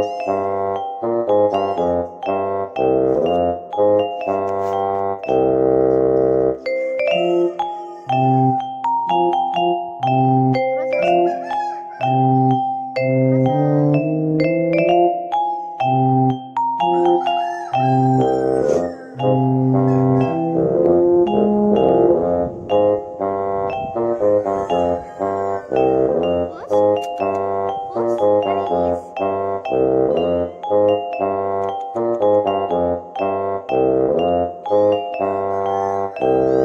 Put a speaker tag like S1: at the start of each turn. S1: What's that is? Thank you.